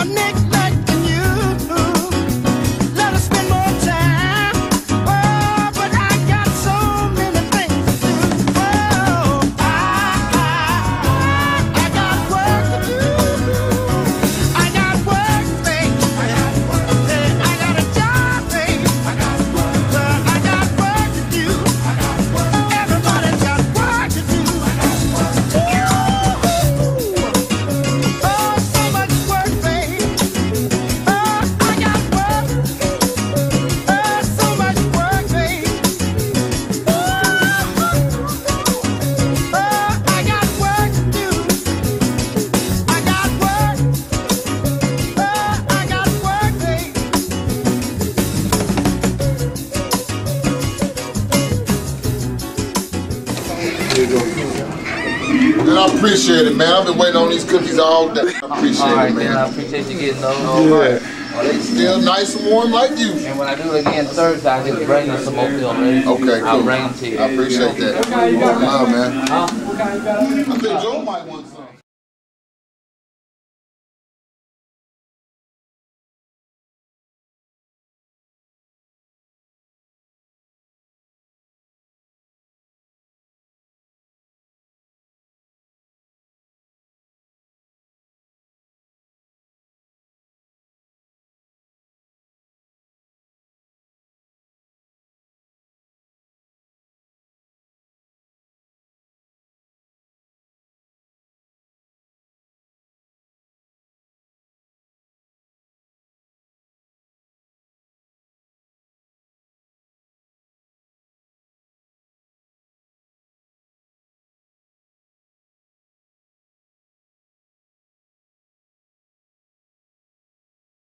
I'm next. And I appreciate it, man. I've been waiting on these cookies all day. I appreciate all right, it, man. man. I appreciate you getting those. Yeah. Are they still nice and warm like you? And when I do it again Thursday, I just bring you some oatmeal, man. Okay, cool. I'll bring them to you. I appreciate that. Okay, you got man. Huh? I think Joe might want some.